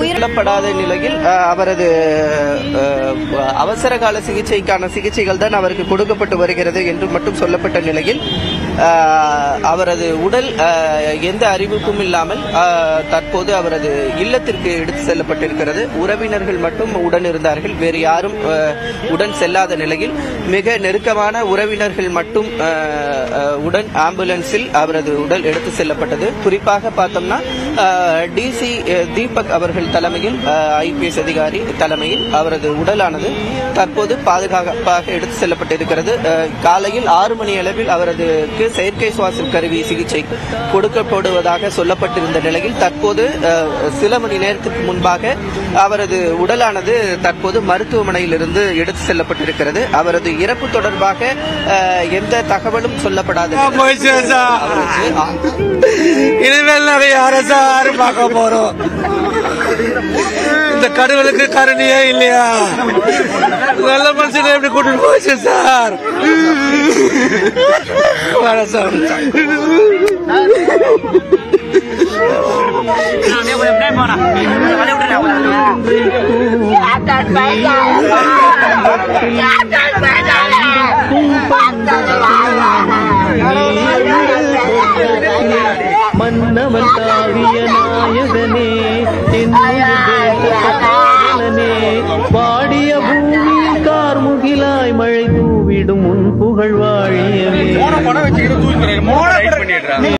உயிரிழப்படாத நிலையில் அவரது அவசர கால சிகிச்சைக்கான சிகிச்சைகள் தான் அவருக்கு கொடுக்கப்பட்டு வருகிறது என்று மட்டும் சொல்லப்பட்ட நிலையில் அவரது உடல் எந்த அறிவிப்பும் இல்லாமல் தற்போது அவரது இல்லத்திற்கு எடுத்து செல்லப்பட்டிருக்கிறது. உறவினர்கள் மட்டும் உடன் இருந்தார்கள். வேறு யாரும் உடன் செல்லாத நிலையில் மிக நெருக்கமான உறவினர்கள் மட்டும் உடன் ஆம்புலன்ஸில் அவரது உடல் எடுத்து செல்லப்பட்டது. குறிப்பாக பார்த்தோம்னா டிசி தீபக் அவர்கள் தலைமையில் ஐபிஎஸ் அதிகாரி தலைமையில் அவரது உடலானது தற்போது பாதுகாப்பாக எடுத்து செல்லப்பட்டிருக்கிறது. காலையில் ஆறு மணி அளவில் அவரதுக்கு செயற்கை சுவாச கருவி சிகிச்சை கொடுக்கப்படுவதாக சொல்லப்பட்டிருந்த நிலையில் தற்போது சில மணி நேரத்துக்கு முன்பாக அவரது உடலானது தற்போது மருத்துவமனையில் இருந்து எடுத்து செல்லப்பட்டிருக்கிறது. அவரது இறப்பு தொடர்பாக எந்த தகவலும் சொல்லப்படாத இனிமேல் நிறைய அரசாறு பார்க்க போறோம்? இந்த கடவுளுக்கு கருணையே இல்லையா? நல்ல மனுஷனை எப்படி கூட்டிட்டு போச்சு சார்? வர சார். போறேன். புகழ் வாழியவே.